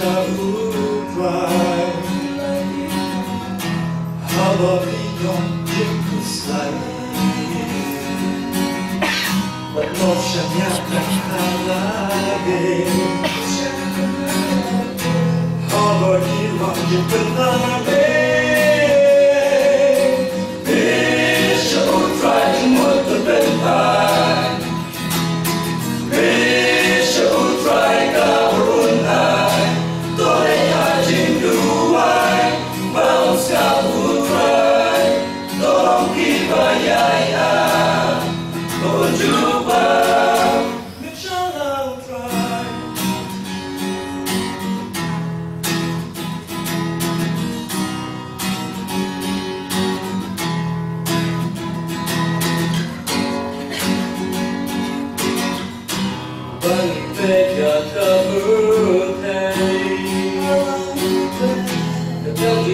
Uruguay Hava beyond this life But no shamiata halage Hava iwan jipaname